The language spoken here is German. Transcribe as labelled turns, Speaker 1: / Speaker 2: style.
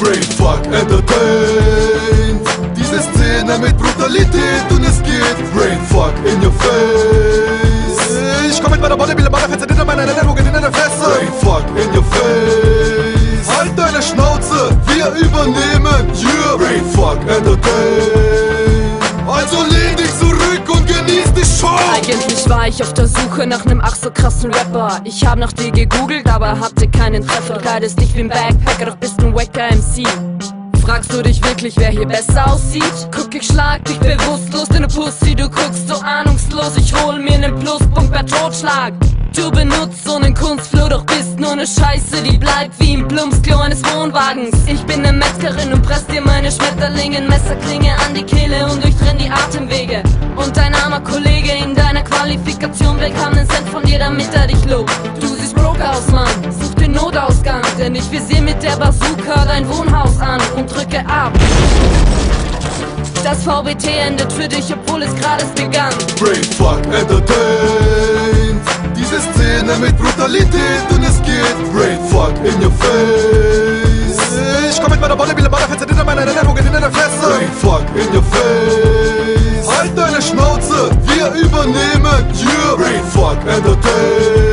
Speaker 1: Brainfuck Entertained Diese Szene mit Brutalität und es geht Brainfuck in your face.
Speaker 2: Ich komm mit meiner Bodybuilder, Motherfetze hinter meiner Erinnerungen in deine Fresse.
Speaker 1: Brainfuck in your face. Halt deine Schnauze, wir übernehmen. Yeah Brainfuck Entertained
Speaker 3: ich auf der Suche nach nem ach so krassen Rapper. Ich hab nach dir gegoogelt, aber hatte keinen Treffer. Kleidest dich wie ein Backpacker, doch bist ein wacker MC. Fragst du dich wirklich, wer hier besser aussieht? Guck, ich schlag dich bewusstlos in ne Pussy, du guckst so ahnungslos. Ich hol mir nen Pluspunkt per Totschlag. Du benutzt so nen Kunstflow, doch bist nur ne Scheiße, die bleibt wie im Plumpsklo eines Wohnwagens. Ich bin ne Metzgerin und press dir meine Schmetterlinge in Messerklinge an die Kehle und durchtrenn die Atemwege. Und dein denn ich visier mit der Bazooka dein Wohnhaus an und drücke ab. Das VBT endet für dich, obwohl es gerade erst begann.
Speaker 1: Brainfuck Entertained Diese Szene mit Brutalität und es geht Brainfuck in your face.
Speaker 2: Ich komm mit meiner Bodybuilder, Motherfetze hinter meiner Erinnerungen in deine Fresse.
Speaker 1: Brainfuck in your face. Halt deine Schnauze, wir übernehmen Yeah Brainfuck Entertained